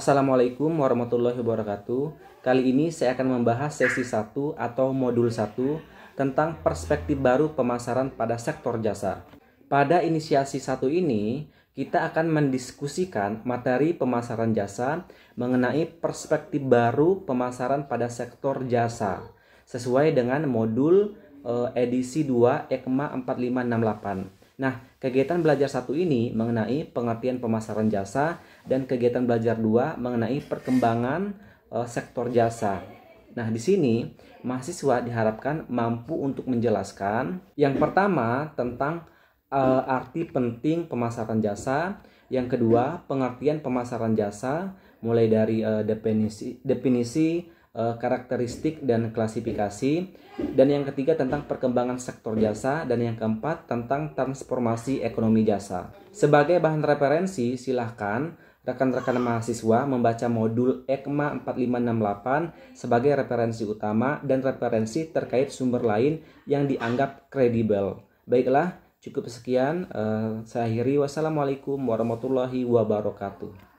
Assalamualaikum warahmatullahi wabarakatuh. Kali ini saya akan membahas sesi 1 atau modul 1 tentang perspektif baru pemasaran pada sektor jasa. Pada inisiasi satu ini, kita akan mendiskusikan materi pemasaran jasa mengenai perspektif baru pemasaran pada sektor jasa sesuai dengan modul eh, edisi 2 EKMA 4568. Nah, kegiatan belajar satu ini mengenai pengertian pemasaran jasa dan kegiatan belajar dua mengenai perkembangan uh, sektor jasa. Nah, di sini mahasiswa diharapkan mampu untuk menjelaskan yang pertama tentang uh, arti penting pemasaran jasa, yang kedua pengertian pemasaran jasa mulai dari uh, definisi definisi uh, karakteristik dan klasifikasi dan yang ketiga tentang perkembangan sektor jasa dan yang keempat tentang transformasi ekonomi jasa. Sebagai bahan referensi silahkan rekan-rekan mahasiswa membaca modul EKMA 4568 sebagai referensi utama dan referensi terkait sumber lain yang dianggap kredibel. Baiklah, cukup sekian. Uh, saya akhiri. Wassalamualaikum warahmatullahi wabarakatuh.